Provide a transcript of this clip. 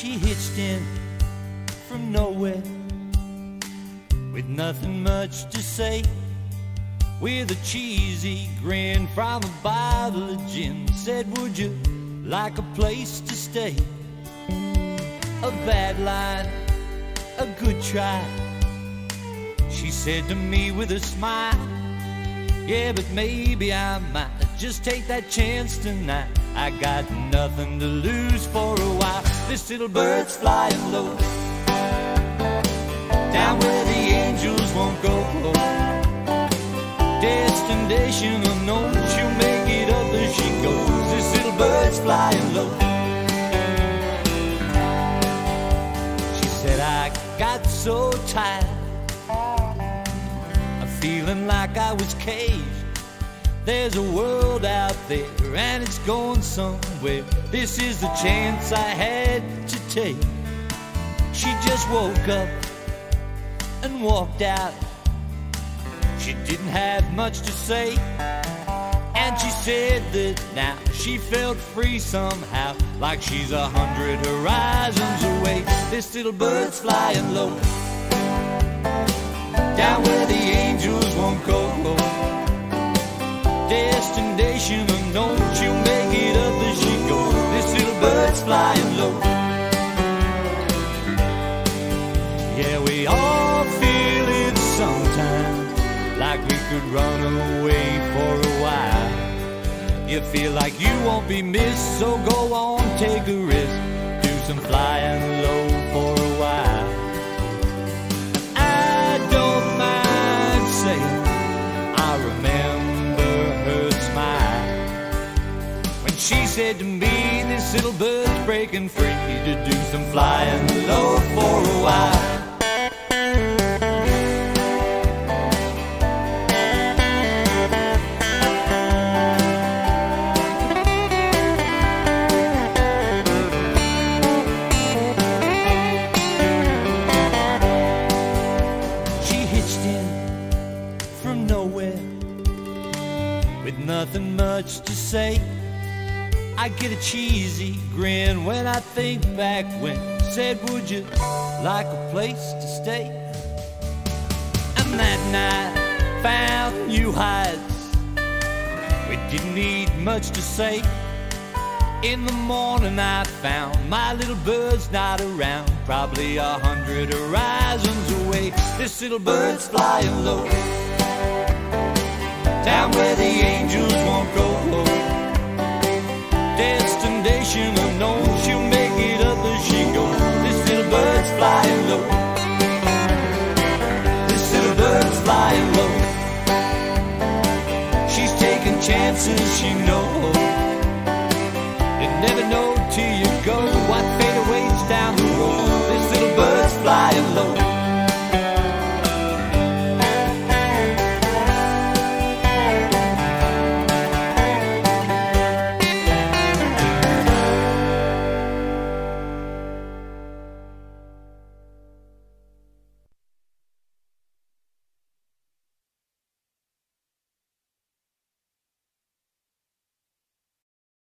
She hitched in from nowhere with nothing much to say. With a cheesy grin from a bottle of gin, said, Would you like a place to stay? A bad line, a good try. She said to me with a smile, Yeah, but maybe I might just take that chance tonight. I got nothing to lose for a while. This little bird's flying low, down where the angels won't go destination unknown. She'll make it up as she goes. This little bird's flying low. She said, I got so tired of feeling like I was caged. There's a world out there and it's going somewhere. This is the chance I had to take. She just woke up and walked out she didn't have much to say. And she said that now she felt free somehow, like she's a hundred horizons away. This little bird's flying low, down Destination unknown, she'll make it up as she goes. This little bird's flying low. Yeah, we all feel it sometimes like we could run away for a while. You feel like you won't be missed, so go on, take a risk, do some flying low said to me, "This little bird's breaking free to do some flying low for a while." She hitched in from nowhere with nothing much to say. I get a cheesy grin when I think back when I said, Would you like a place to stay? And that night found new heights. We didn't need much to say. In the morning I found my little bird's not around, probably a hundred horizons away. This little bird's flying low down where the angels answers you know. You never know till you go what fate awaits down the road. This little bird's flying low.